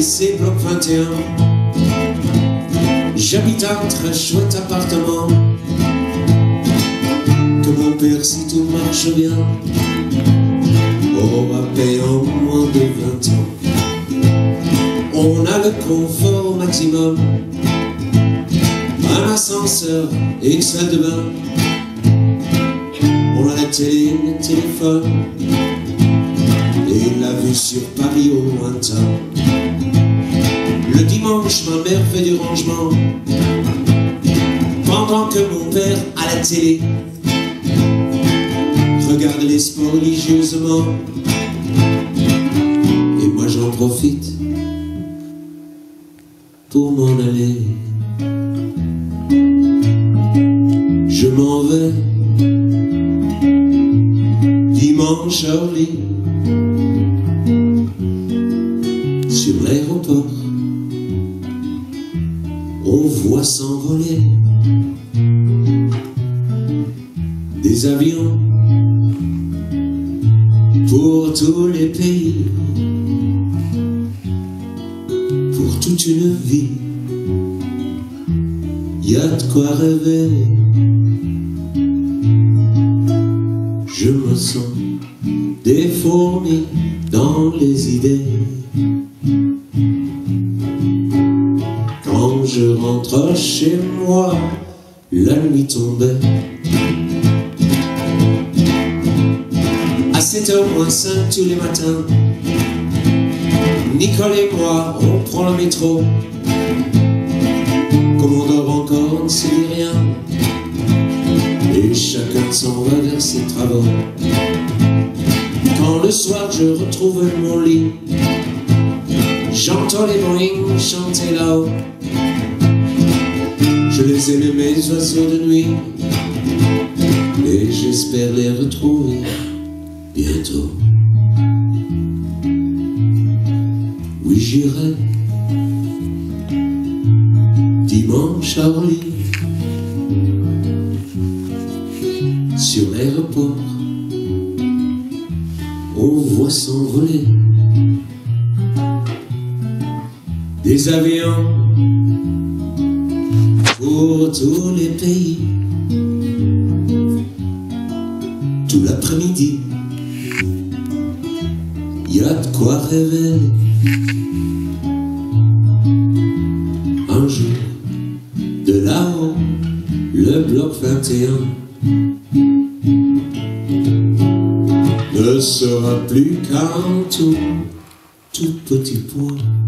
c'est bloc 21. J'habite un très chouette appartement que mon père, si tout marche bien, aura payé en moins de 20 ans. On a le confort maximum, un ascenseur et une salle de bain. On a la télé, le téléphone et la vue sur Paris au lointain. Le dimanche, ma mère fait du rangement pendant que mon père à la télé regarde les sports religieusement. Et moi j'en profite pour m'en aller. Je m'en vais dimanche Orly sur l'aéroport. On voit s'envoler des avions pour tous les pays, pour toute une vie. Y a de quoi rêver. Je me sens des fourmis dans les idées. Je rentre chez moi, la nuit tombait. À 7h moins 5 tous les matins, Nicole et moi, on prend le métro. Comme on dort encore, on ne se rien. Et chacun s'en va vers ses travaux. Quand le soir je retrouve mon lit, j'entends les Boeing chanter là-haut. Je les aime mes oiseaux de nuit, et j'espère les retrouver bientôt. Oui, j'irai. Dimanche à Orly. Sur l'aéroport. On voit s'envoler. Des avions pour tous les pays. Tout l'après-midi, y a de quoi rêver. Un jour, de là-haut, le bloc 21 ne sera plus qu'un tout, tout petit point.